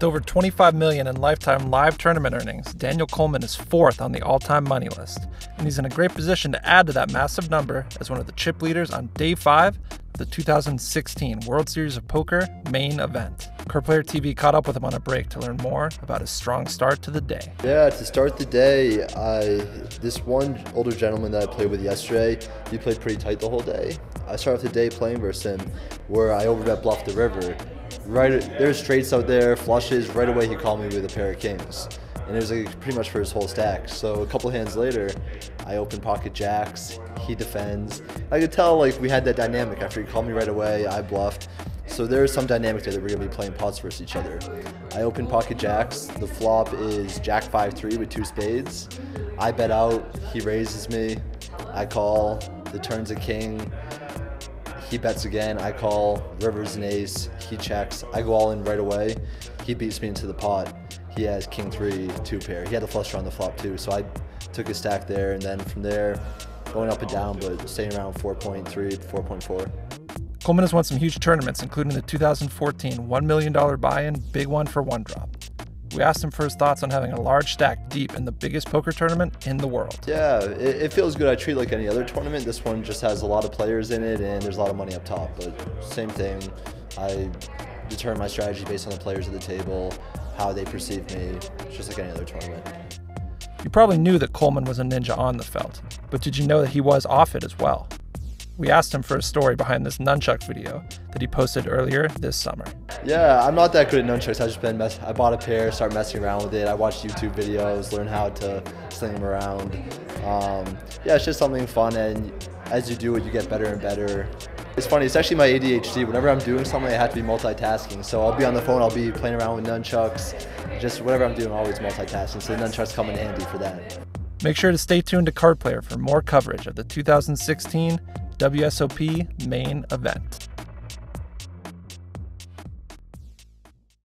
With over 25 million in lifetime live tournament earnings, Daniel Colman is fourth on the all-time money list, and he's in a great position to add to that massive number as one of the chip leaders on day 5 of the 2016 World Series of Poker main event. Card Player TV caught up with him on a break to learn more about his strong start to the day. Yeah, to start the day, I this one older gentleman that I played with yesterday, he played pretty tight the whole day. I started off the day playing versus him, where I overbet bluffed the river right there's straights out there, flushes. Right away, he called me with a pair of kings, and it was like pretty much for his whole stack. So a couple hands later, I open pocket jacks. He defends. I could tell like we had that dynamic after he called me right away. I bluffed. So there's some dynamic there that we're gonna be playing pots versus each other. I open pocket jacks. The flop is jack five three with two spades. I bet out. He raises me. I call. The turn's a king. He bets again. I call. River's an ace. He checks. I go all in right away. He beats me into the pot. He has king three, two pair. He had the flush on the flop too. So I took his stack there, and then from there, going up and down, but staying around 4.3, 4.4. Colman has won some huge tournaments, including the 2014 $1 million buy in Big One for One Drop. We asked him for his thoughts on having a large stack deep in the biggest poker tournament in the world. Yeah, it, it, feels good. I treat like any other tournament. This one just has a lot of players in it and there's a lot of money up top. But same thing, I determine my strategy based on the players at the table, how they perceive me, just like any other tournament. You probably knew that Colman was a ninja on the felt, but did you know that he was off it as well? We asked him for a story behind this nunchuck video that he posted earlier this summer. Yeah, I'm not that good at nunchucks. I just been mess- I bought a pair, started messing around with it. I watched YouTube videos, learn how to sling them around. Um, yeah, it's just something fun, and as you do it, you get better and better. It's funny, it's actually my ADHD. Whenever I'm doing something, I have to be multitasking. So I'll be on the phone, I'll be playing around with nunchucks. Just whatever I'm doing, I'm always multitasking. So the nunchucks come in handy for that. Make sure to stay tuned to Card Player for more coverage of the 2016 WSOP main event.